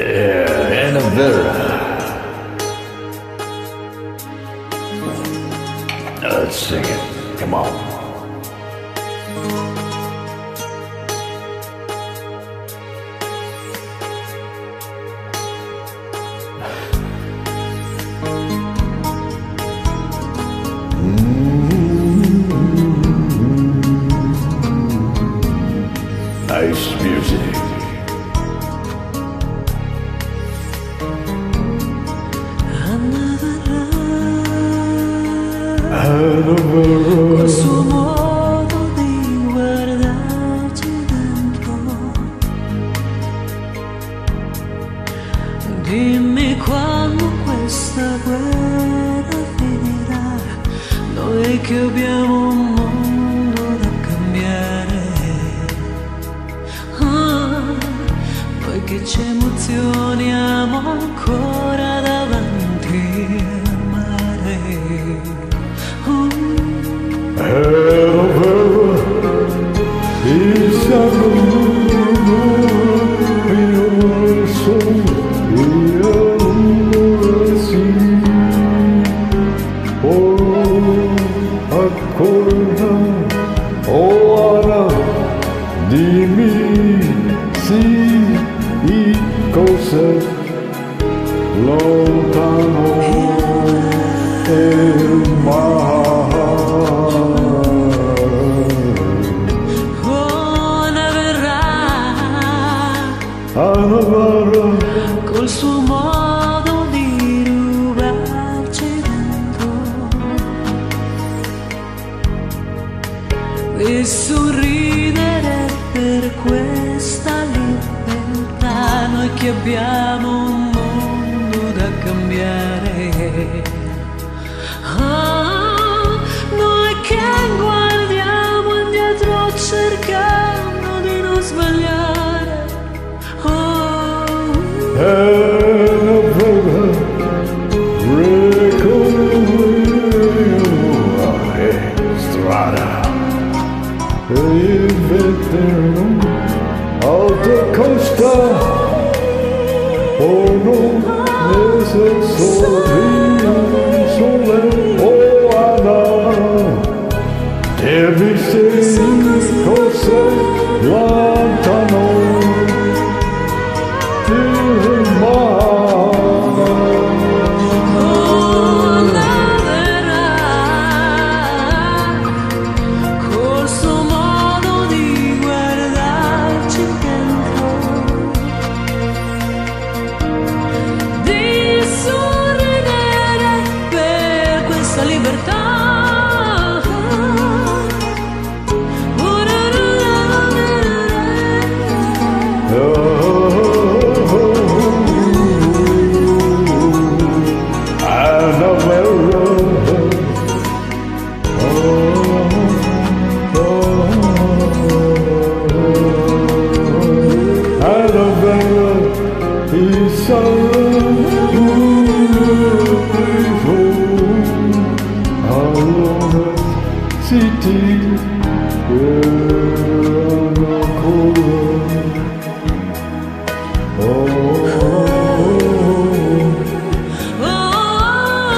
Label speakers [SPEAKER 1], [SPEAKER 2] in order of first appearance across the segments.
[SPEAKER 1] Yeah, Annabella. Let's sing it. Come on. Nice music.
[SPEAKER 2] Col suo modo di guardarci dentro. Dimmi quando questa guerra finirà. Noi che abbiamo un mondo da cambiare. Ah, che ci emozioniamo ancora acorda, ora
[SPEAKER 3] dimmi sì e cose lontano.
[SPEAKER 2] E sorridere per questa libertà. Noi che abbiamo un mondo da cambiare. Ah, noi che guardiamo indietro cercando di non sbagliare. Oh.
[SPEAKER 3] Oh no,
[SPEAKER 1] necessary, so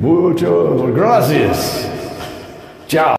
[SPEAKER 1] Muchas gracias. Ciao.